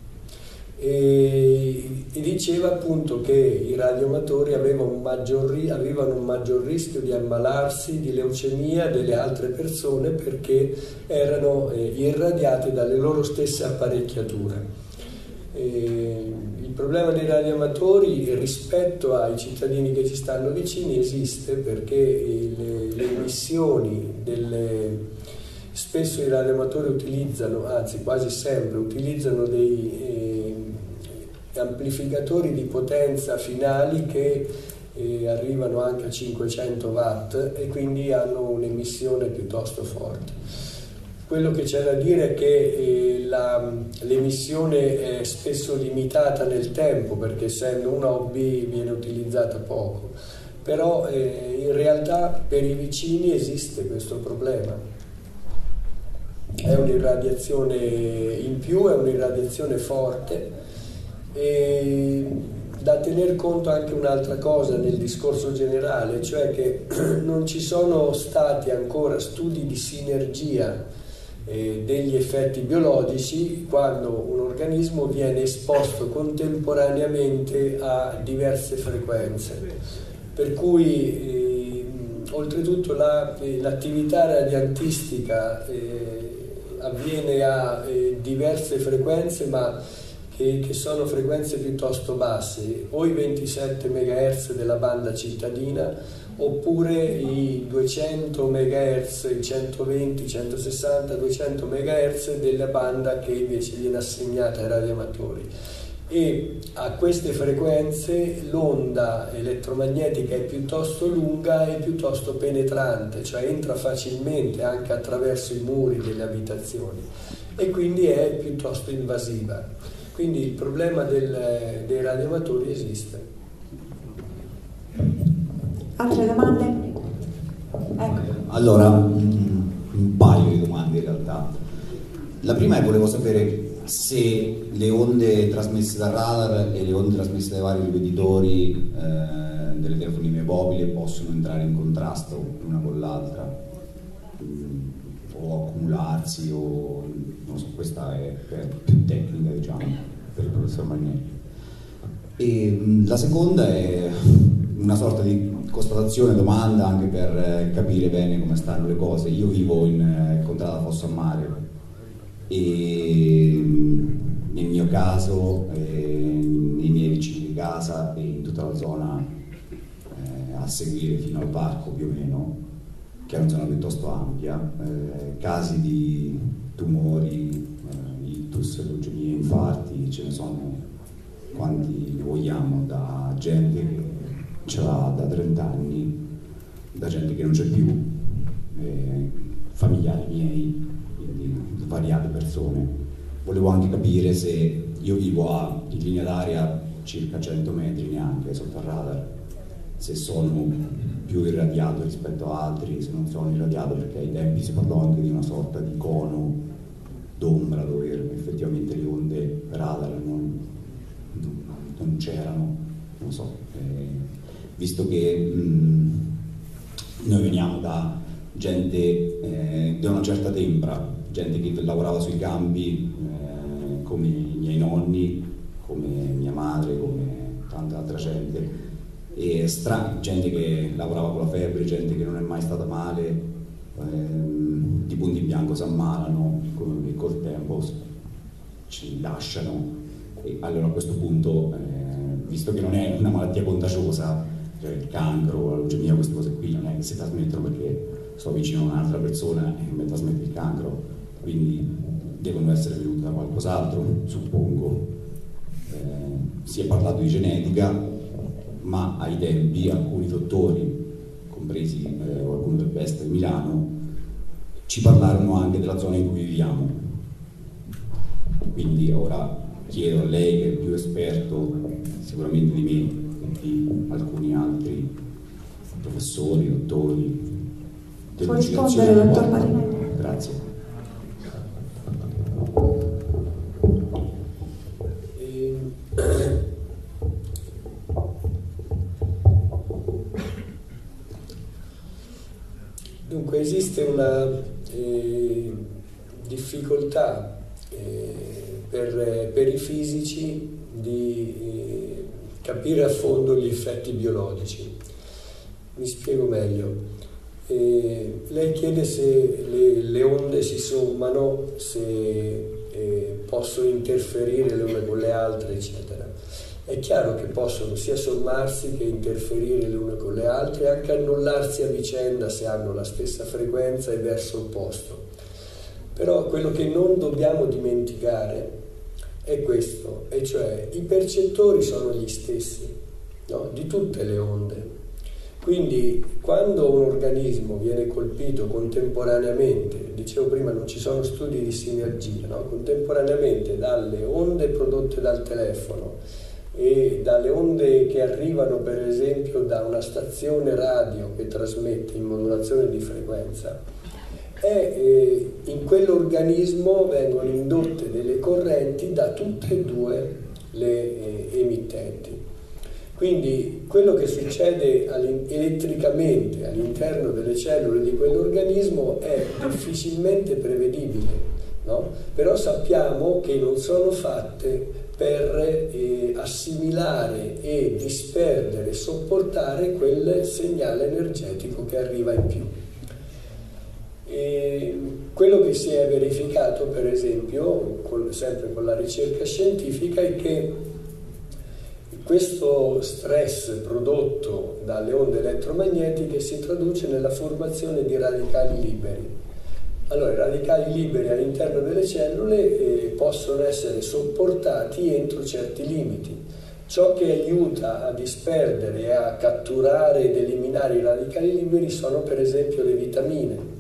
e, e, diceva appunto che i radioamatori avevano un, maggior, avevano un maggior rischio di ammalarsi di leucemia delle altre persone perché erano eh, irradiati dalle loro stesse apparecchiature. E il problema dei radioamatori rispetto ai cittadini che ci stanno vicini esiste perché le, le emissioni delle, spesso i radioamatori utilizzano, anzi quasi sempre utilizzano dei eh, amplificatori di potenza finali che eh, arrivano anche a 500 watt e quindi hanno un'emissione piuttosto forte. Quello che c'è da dire è che eh, la, l'emissione è spesso limitata nel tempo perché essendo una OB viene utilizzata poco, però eh, in realtà per i vicini esiste questo problema. È un'irradiazione in più, è un'irradiazione forte e da tener conto anche un'altra cosa nel discorso generale, cioè che [clears throat] non ci sono stati ancora studi di sinergia degli effetti biologici quando un organismo viene esposto contemporaneamente a diverse frequenze. Per cui eh, oltretutto la, eh, l'attività radiantistica eh, avviene a eh, diverse frequenze ma che, che, sono frequenze piuttosto basse, o i 27 MHz della banda cittadina oppure i 200 MHz, i 120, 160, 200 MHz della banda che invece viene assegnata ai radioamatori e a queste frequenze l'onda elettromagnetica è piuttosto lunga e piuttosto penetrante, cioè entra facilmente anche attraverso i muri delle abitazioni e quindi è piuttosto invasiva. Quindi il problema del, dei radioamatori esiste. Altre domande? Ecco. Allora, un paio di domande in realtà. La prima è volevo sapere se le onde trasmesse dal radar e le onde trasmesse dai vari ripetitori eh, delle telefonie mobili possono entrare in contrasto l'una con l'altra mm, o accumularsi o non so, questa è, più tecnica diciamo per il professor Magnetti. E mm, la seconda è una sorta di constatazione, domanda anche per eh, capire bene come stanno le cose. Io vivo in eh, Contrada Fosso a Mare e mm, nel mio caso, eh, nei miei vicini di casa e in tutta la zona a seguire fino al parco più o meno, che è una zona piuttosto ampia, casi di tumori, ictus, leucemie, infarti, ce ne sono quanti vogliamo, da gente che ce l'ha da 30 anni, da gente che non c'è più, eh, familiari miei, quindi svariate persone. Volevo anche capire se io vivo a, in linea d'aria circa 100 metri neanche sotto il radar, se sono più irradiato rispetto a altri, se non sono irradiato perché ai tempi si parlò anche di una sorta di cono d'ombra dove effettivamente le onde radar non, non c'erano, non so. Eh, visto che mh, noi veniamo da gente eh, di una certa tempra, gente che lavorava sui campi eh, come i miei nonni, come mia madre, come tanta altra gente, e stra- gente che lavorava con la febbre, gente che non è mai stata male, ehm, di punti in bianco si ammalano e col tempo ci lasciano. E allora a questo punto, eh, visto che non è una malattia contagiosa, il cancro, la leucemia, queste cose qui non è che si trasmettono perché sto vicino a un'altra persona e mi trasmette il cancro, quindi devono essere venute da qualcos'altro, suppongo. Eh, si è parlato di genetica, ma ai tempi alcuni dottori, compresi eh, qualcuno del Pest di Milano, ci parlarono anche della zona in cui viviamo. Quindi ora chiedo a lei che è più esperto sicuramente di me di alcuni altri professori, dottori. Può rispondere, dottor Marinelli. Grazie. Dunque esiste una eh, difficoltà eh, per, per, i fisici di eh, capire a fondo gli effetti biologici. Mi spiego meglio. Eh, lei chiede se le, le, onde si sommano, se eh, possono interferire le une con le altre, eccetera. È chiaro che possono sia sommarsi che interferire le une con le altre anche annullarsi a vicenda se hanno la stessa frequenza e verso opposto. Però quello che non dobbiamo dimenticare è questo, e cioè i percettori sono gli stessi no? di tutte le onde. Quindi quando un organismo viene colpito contemporaneamente, dicevo prima non ci sono studi di sinergia, no? contemporaneamente dalle onde prodotte dal telefono e dalle onde che arrivano per esempio da una stazione radio che trasmette in modulazione di frequenza, e in quell'organismo vengono indotte delle correnti da tutte e due le eh, emittenti. Quindi quello che succede elettricamente all'interno delle cellule di quell'organismo è difficilmente prevedibile, no? però sappiamo che non sono fatte per eh, assimilare e disperdere, sopportare quel segnale energetico che arriva in più. Quello che si è verificato, per esempio, con, sempre con la ricerca scientifica, è che questo stress prodotto dalle onde elettromagnetiche si traduce nella formazione di radicali liberi allora, i radicali liberi all'interno delle cellule eh, possono essere sopportati entro certi limiti. Ciò che aiuta a disperdere a catturare ed eliminare i radicali liberi sono per esempio le vitamine.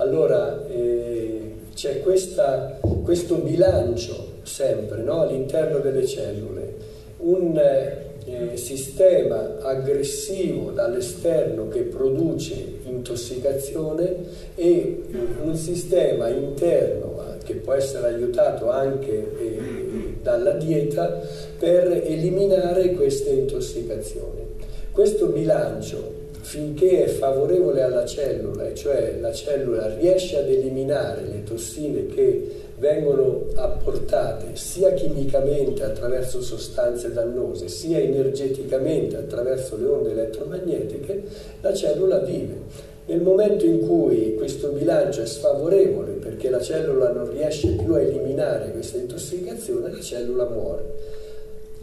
Allora eh, c'è questa, questo bilancio sempre no? all'interno delle cellule, un eh, sistema aggressivo dall'esterno che produce intossicazione e un sistema interno che può essere aiutato anche eh, dalla dieta per eliminare queste intossicazioni. Questo bilancio finché è favorevole alla cellula, e cioè la cellula riesce ad eliminare le tossine che vengono apportate sia chimicamente attraverso sostanze dannose, sia energeticamente attraverso le onde elettromagnetiche, la cellula vive. Nel momento in cui questo bilancio è sfavorevole perché la cellula non riesce più a eliminare questa intossicazione, la cellula muore.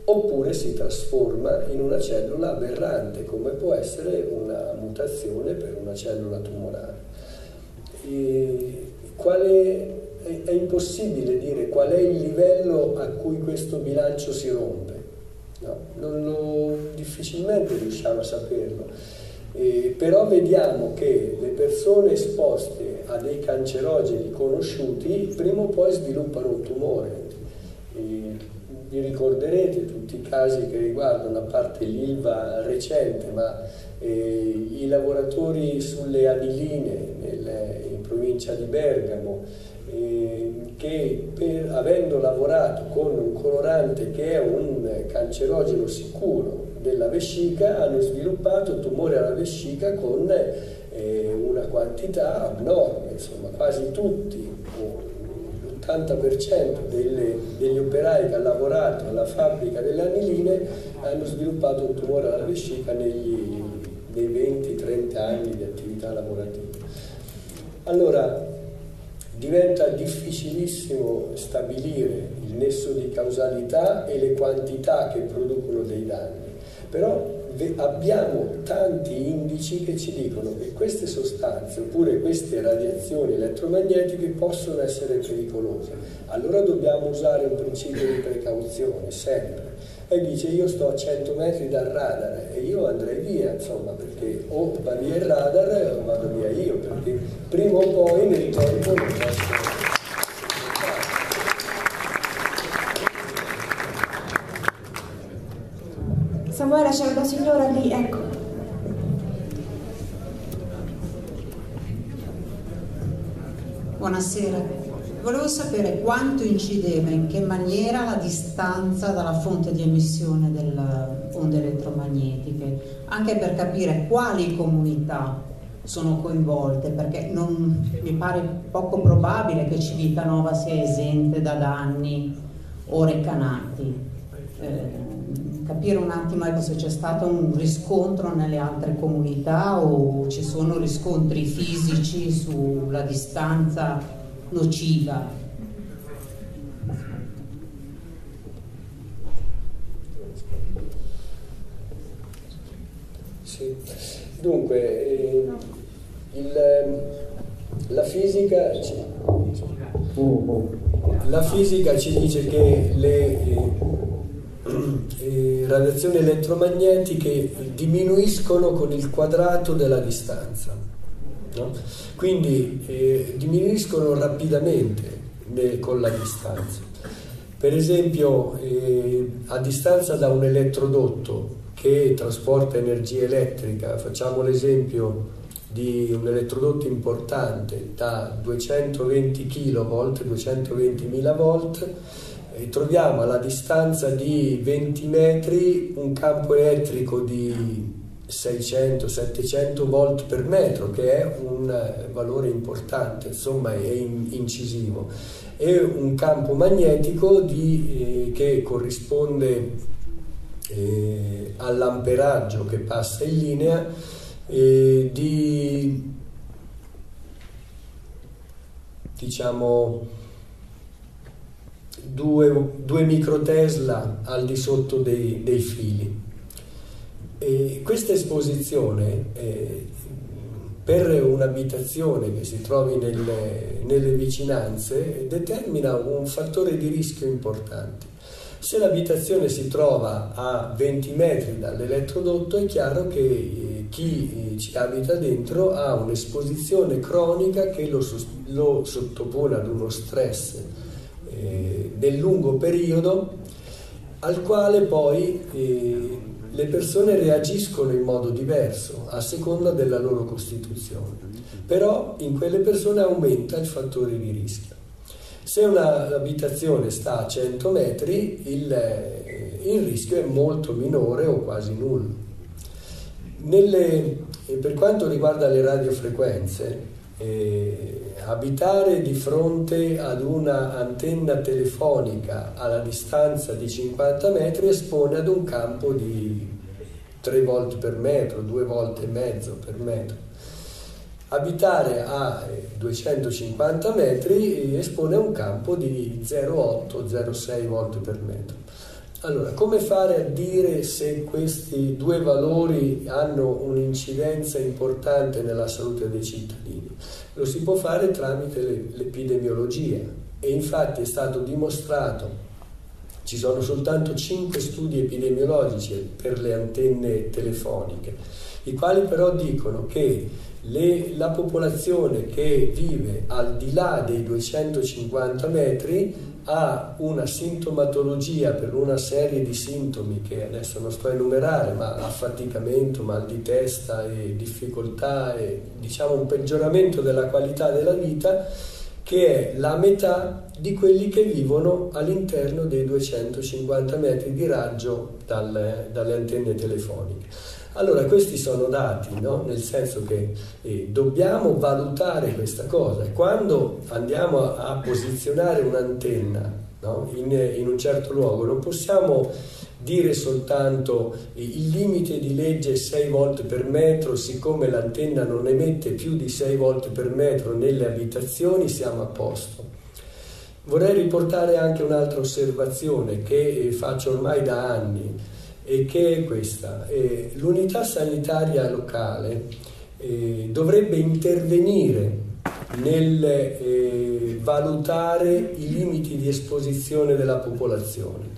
Oppure si trasforma in una cellula aberrante, come può essere una mutazione per una cellula tumorale. Quale è, impossibile dire qual è il livello a cui questo bilancio si rompe. No, lo, difficilmente riusciamo a saperlo. Eh, però vediamo che le persone esposte a dei cancerogeni conosciuti prima o poi sviluppano un tumore. Eh, vi ricorderete tutti i casi che riguardano, a parte l'ILVA recente, ma eh, i lavoratori sulle aniline nel, in provincia di Bergamo, eh, che per, avendo lavorato con un colorante che è un cancerogeno sicuro della vescica hanno sviluppato tumore alla vescica con eh, una quantità abnorme, insomma quasi tutti, l'80% delle, degli operai che hanno lavorato alla fabbrica delle aniline hanno sviluppato un tumore alla vescica negli, nei 20-30 anni di attività lavorativa. Allora, diventa difficilissimo stabilire il nesso di causalità e le quantità che producono dei danni, però abbiamo tanti indici che ci dicono che queste sostanze oppure queste radiazioni elettromagnetiche possono essere pericolose. Allora dobbiamo usare un principio di precauzione sempre. E dice io sto a 100 metri dal radar e io andrei via, insomma, perché o va via il radar o vado via io, perché prima o poi mi ritorno Samuele c'è una signora lì, ecco. Buonasera. Volevo sapere quanto incideva, in che maniera la distanza dalla fonte di emissione delle onde elettromagnetiche, anche per capire quali comunità sono coinvolte, perché non, mi pare poco probabile che Civitanova sia esente da danni o recanati. Eh, capire un attimo ecco, se c'è stato un riscontro nelle altre comunità o ci sono riscontri fisici sulla distanza nociva. Sì. Dunque, eh, il, ehm, la, fisica, la fisica ci dice che le eh, radiazioni elettromagnetiche diminuiscono con il quadrato della distanza. No? Quindi eh, diminuiscono rapidamente ne, con la distanza. Per esempio, eh, a distanza da un elettrodotto che trasporta energia elettrica, facciamo l'esempio di un elettrodotto importante da 220 kV, 220.000 volt, troviamo alla distanza di 20 metri un campo elettrico di 600-700 volt per metro, che è un valore importante, insomma è incisivo, e un campo magnetico di, eh, che corrisponde eh, all'amperaggio che passa in linea eh, di diciamo 2 microtesla al di sotto dei, dei fili. E questa esposizione eh, per un'abitazione che si trovi nelle, nelle vicinanze determina un fattore di rischio importante. Se l'abitazione si trova a 20 metri dall'elettrodotto è chiaro che eh, chi eh, ci abita dentro ha un'esposizione cronica che lo, lo sottopone ad uno stress eh, del lungo periodo al quale poi eh, le persone reagiscono in modo diverso a seconda della loro costituzione, però in quelle persone aumenta il fattore di rischio. Se un'abitazione sta a 100 metri il, eh, il rischio è molto minore o quasi nullo. Nelle, per quanto riguarda le radiofrequenze, eh, abitare di fronte ad una antenna telefonica alla distanza di 50 metri espone ad un campo di 3 volt per metro, 2 volte e mezzo per metro. Abitare a 250 metri espone a un campo di 0,8-0,6 volt per metro. Allora, come fare a dire se questi due valori hanno un'incidenza importante nella salute dei cittadini? Lo si può fare tramite l'epidemiologia e infatti è stato dimostrato, ci sono soltanto 5 studi epidemiologici per le antenne telefoniche, i quali però dicono che le, la popolazione che vive al di là dei 250 metri ha una sintomatologia per una serie di sintomi che adesso non sto a enumerare, ma affaticamento, mal di testa e difficoltà e diciamo un peggioramento della qualità della vita che è la metà di quelli che vivono all'interno dei 250 metri di raggio dal, dalle antenne telefoniche. Allora questi sono dati, no? nel senso che eh, dobbiamo valutare questa cosa quando andiamo a, a posizionare un'antenna no? in, in, un certo luogo non possiamo dire soltanto eh, il limite di legge è 6 volte per metro, siccome l'antenna non emette più di 6 volte per metro nelle abitazioni siamo a posto. Vorrei riportare anche un'altra osservazione che eh, faccio ormai da anni e che è questa. Eh, l'unità sanitaria locale eh, dovrebbe intervenire nel eh, valutare i limiti di esposizione della popolazione,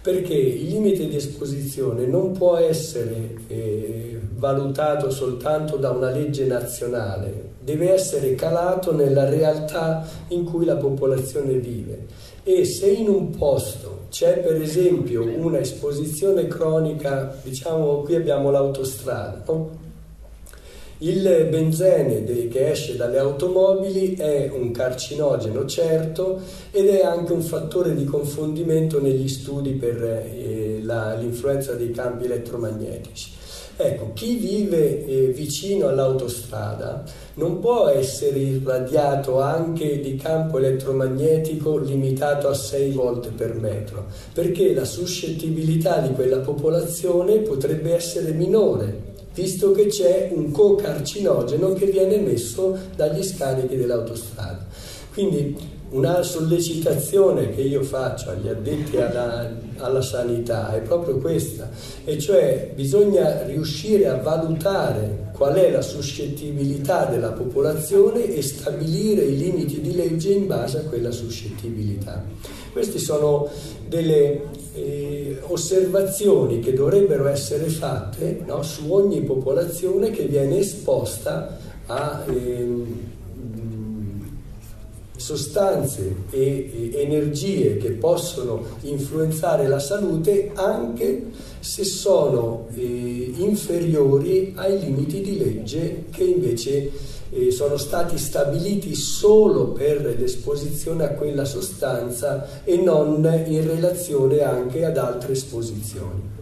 perché il limite di esposizione non può essere eh, valutato soltanto da una legge nazionale, deve essere calato nella realtà in cui la popolazione vive e se in un posto c'è per esempio una esposizione cronica, diciamo qui abbiamo l'autostrada, no? il benzene che esce dalle automobili è un carcinogeno certo ed è anche un fattore di confondimento negli studi per eh, la, l'influenza dei campi elettromagnetici. Ecco, chi vive eh, vicino all'autostrada non può essere irradiato anche di campo elettromagnetico limitato a 6 volte per metro, perché la suscettibilità di quella popolazione potrebbe essere minore, visto che c'è un co-carcinogeno che viene emesso dagli scarichi dell'autostrada. Quindi una sollecitazione che io faccio agli addetti alla, alla, sanità è proprio questa, e cioè bisogna riuscire a valutare qual è la suscettibilità della popolazione e stabilire i limiti di legge in base a quella suscettibilità. Queste sono delle eh, osservazioni che dovrebbero essere fatte no, su ogni popolazione che viene esposta a... Eh, sostanze e, energie che possono influenzare la salute anche se sono eh, inferiori ai limiti di legge che invece eh, sono stati stabiliti solo per l'esposizione a quella sostanza e non in relazione anche ad altre esposizioni.